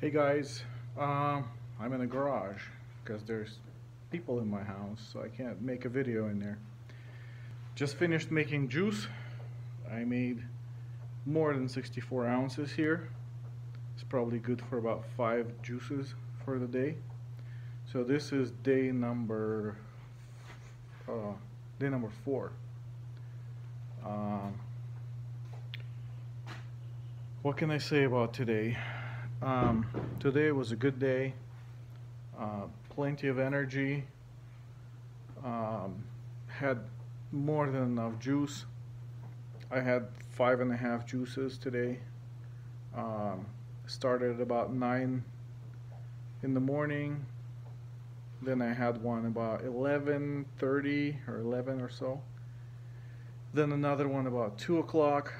Hey guys, um, I'm in the garage because there's people in my house, so I can't make a video in there. Just finished making juice. I made more than 64 ounces here. It's probably good for about five juices for the day. So this is day number uh, day number four. Um, what can I say about today? Um, today was a good day. Uh, plenty of energy. Um, had more than enough juice. I had five and a half juices today. Um, started at about nine in the morning. Then I had one about 11:30 or 11 or so. Then another one about two o'clock.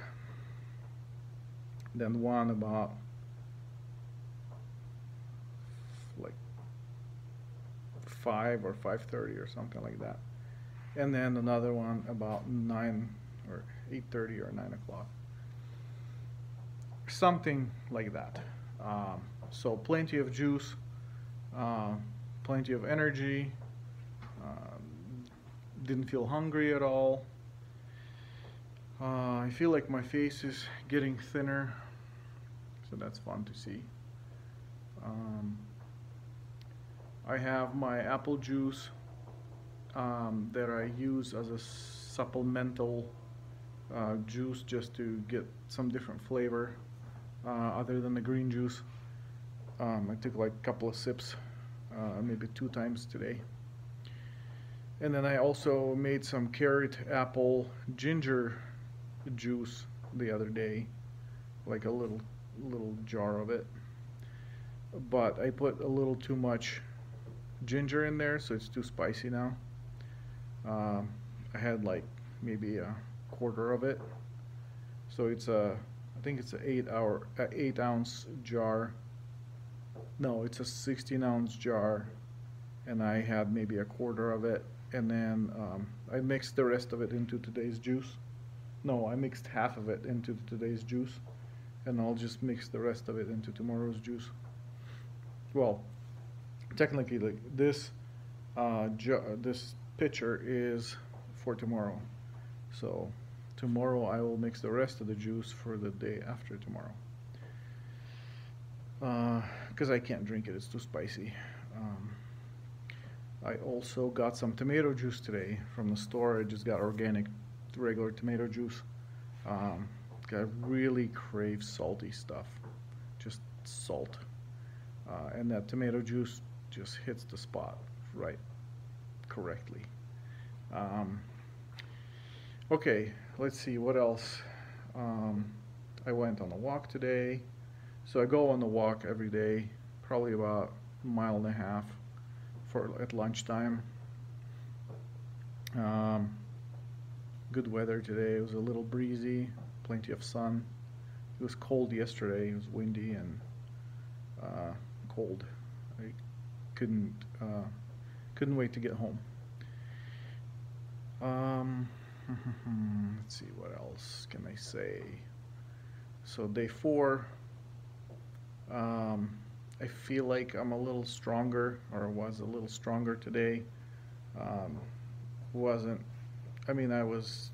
Then one about like five or 5:30 or something like that. And then another one about nine or 8:30 or nine o'clock. Something like that. Um, so plenty of juice. Uh, plenty of energy. Um, didn't feel hungry at all. Uh, I feel like my face is getting thinner, so that's fun to see. Um, I have my apple juice um, that I use as a supplemental uh, juice just to get some different flavor uh, other than the green juice. Um, I took like a couple of sips uh, maybe two times today. And then I also made some carrot, apple, ginger juice the other day, like a little little jar of it. But I put a little too much ginger in there, so it's too spicy now. Um, I had like maybe a quarter of it, so it's a I think it's an eight hour uh, eight ounce jar no, it's a 16 ounce jar, and I had maybe a quarter of it, and then um, I mixed the rest of it into today's juice. No, I mixed half of it into today's juice, and I'll just mix the rest of it into tomorrow's juice. Well, technically, like this, uh, this pitcher is for tomorrow, so tomorrow I will mix the rest of the juice for the day after tomorrow because uh, I can't drink it, it's too spicy. Um, I also got some tomato juice today from the store. I just got organic, regular tomato juice. Um, I really crave salty stuff, just salt. Uh, and that tomato juice just hits the spot right correctly. Um, okay, let's see what else. Um, I went on a walk today. So I go on the walk every day, probably about a mile and a half for at lunchtime. Um, good weather today. It was a little breezy, plenty of sun. It was cold yesterday. It was windy and uh, cold. I couldn't uh, couldn't wait to get home. Um, let's see what else can I say. So day four, um, I feel like I'm a little stronger, or was a little stronger today. Um, wasn't, I mean, I was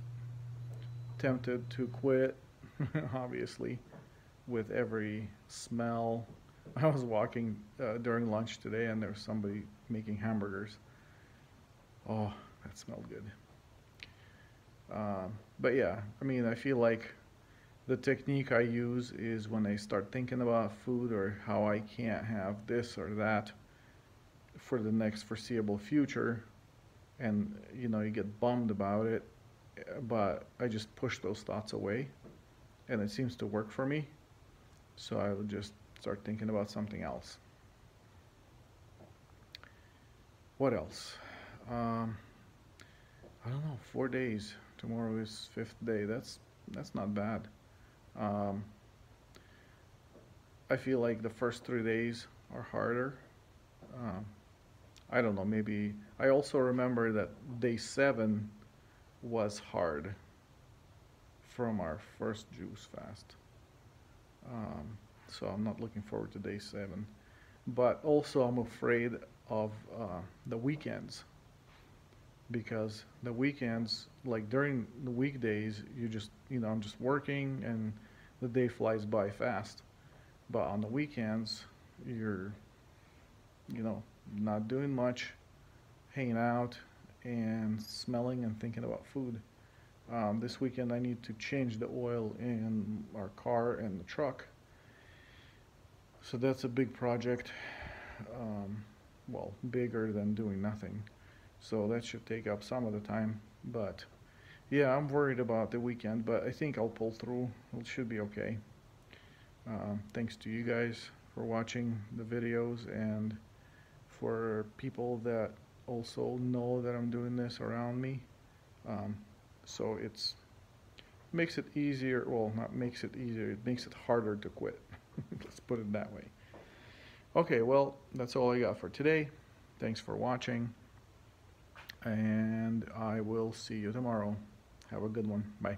tempted to quit, obviously, with every smell. I was walking uh, during lunch today and there was somebody making hamburgers. Oh, that smelled good. Um, but yeah, I mean, I feel like the technique I use is when I start thinking about food or how I can't have this or that for the next foreseeable future and you know you get bummed about it but I just push those thoughts away and it seems to work for me so I would just start thinking about something else what else um, I don't know four days tomorrow is fifth day that's that's not bad um, I feel like the first three days are harder. Um, I don't know, maybe. I also remember that day seven was hard from our first juice fast. Um, so I'm not looking forward to day seven. But also, I'm afraid of uh, the weekends because the weekends, like during the weekdays, you just, you know, I'm just working and the day flies by fast. But on the weekends, you're, you know, not doing much, hanging out and smelling and thinking about food. Um, this weekend, I need to change the oil in our car and the truck. So that's a big project. Um, well, bigger than doing nothing. So that should take up some of the time. But yeah, I'm worried about the weekend, but I think I'll pull through. It should be okay. Um, thanks to you guys for watching the videos and for people that also know that I'm doing this around me. Um, so it's makes it easier. Well, not makes it easier. It makes it harder to quit. Let's put it that way. Okay, well, that's all I got for today. Thanks for watching. And I will see you tomorrow. Have a good one. Bye.